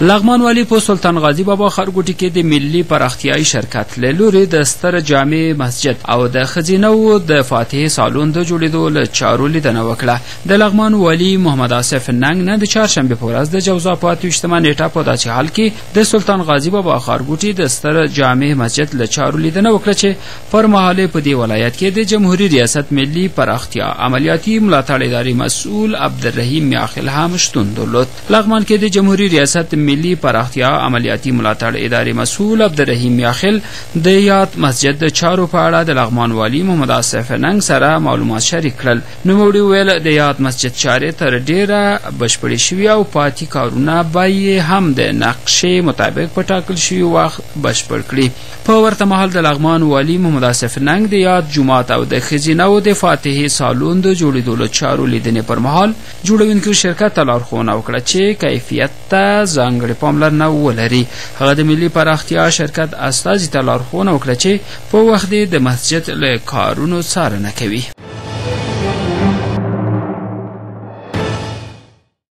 لغمان والي په سلطان غازي بابا ښارګوټي کې د ملي پراختیايي شرکت له لوري د ستر جامع مسجد او د ښځینه وو د فاتحې سالون د جوړېدو له چارو لیدنه وکړه د لغمان والي محمد آصف ننګ نن د چهارشنبې په ورځ د جوزا په اتویشتمه نیټه په داسې حال کې د سلطان غازي بابا ښارګوټي د ستر جامع مسجد له چارو لیدنه وکړه چې پر مهال یې په دې ولایت کې د جمهوري ریاست ملي پراختیا عملیاتي ملاتړ ادارې مسؤل عبدالرحیم میاخل هم شتون درلود. لغمان کې د جمهوري ریاست ملي پراختیا عملیاتي ملاتړ ادارې مسؤل عبدالرحیم میاخل د یاد مسجد د چارو په اړه د لغمان والي محمد آصف ننګ سره معلومات شریک کړل. نوموړي وویل، د یاد مسجد چارې تر ډېره بشپړې شوي او پاتي کارونه به یې هم د نقشې مطابق په ټاکل شوي وخت بشپړ کړي. په ورته مهال د لغمان والي محمد آصف ننګ د یاد جومات او د ښځینه او د فاتحې سالون د جوړېدو له چارو لیدنې پر مهال جوړونکي شرکت ته لارښوونه وکړه چې کیفیت ته ځانګړې پاملرنه ولري هغه د ملي پراختیا شرکت استازي ته لارښوونه وکړه چې په وخت د مسجد له کارونو څارنه کوي